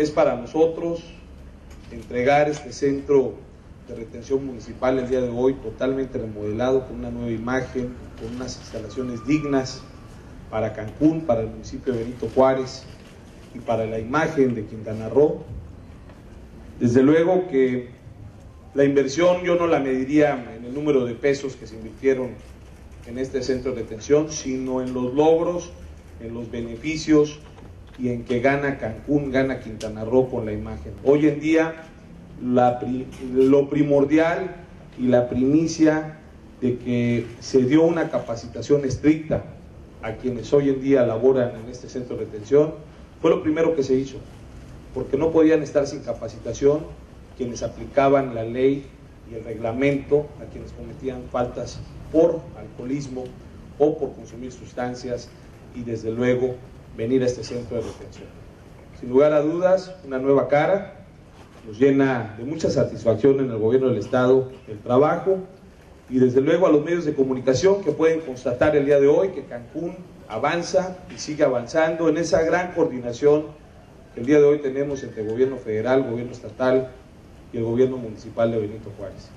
Es para nosotros entregar este centro de retención municipal el día de hoy totalmente remodelado, con una nueva imagen, con unas instalaciones dignas para Cancún, para el municipio de Benito Juárez y para la imagen de Quintana Roo. Desde luego que la inversión yo no la mediría en el número de pesos que se invirtieron en este centro de retención, sino en los logros, en los beneficios y en que gana Cancún, gana Quintana Roo con la imagen. Hoy en día lo primordial y la primicia de que se dio una capacitación estricta a quienes hoy en día laboran en este centro de retención, fue lo primero que se hizo, porque no podían estar sin capacitación quienes aplicaban la ley y el reglamento, a quienes cometían faltas por alcoholismo o por consumir sustancias y desde luego venir a este centro de retención. Sin lugar a dudas, una nueva cara, nos llena de mucha satisfacción en el gobierno del Estado el trabajo y desde luego a los medios de comunicación que pueden constatar el día de hoy que Cancún avanza y sigue avanzando en esa gran coordinación que el día de hoy tenemos entre gobierno federal, gobierno estatal y el gobierno municipal de Benito Juárez.